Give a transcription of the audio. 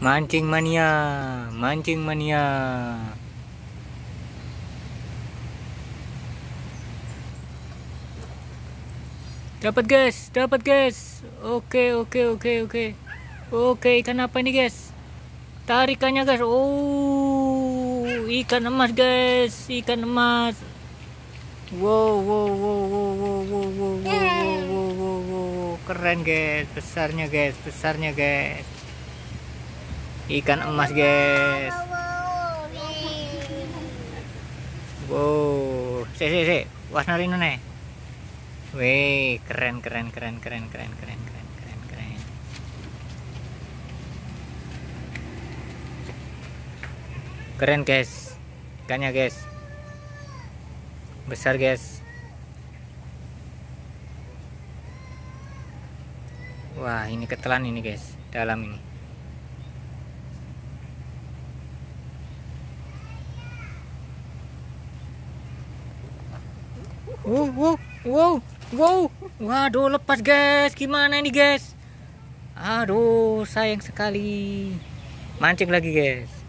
Mancing mania, mancing mania. Dapat guys, dapat guys. Oke, oke, oke, oke. Oke, ikan apa ini guys? Tarikannya guys. Oh, ikan emas guys, ikan emas. Wow, wow, wow, wow, wow, wow, wow, wow, wow, wow, wow, wow. Keren guys, besarnya guys, besarnya guys. Ikan emas guys. Wow, si si si, wasna rino nih. Wih, keren keren keren keren keren keren keren keren keren. Keren guys. Ikannya guys. Besar guys. Wah, ini ketelan ini guys, dalam ini. Wow, wow, wow, wow. Waduh, lepas guys. Gimana ini guys? Aduh, sayang sekali. Mancing lagi guys.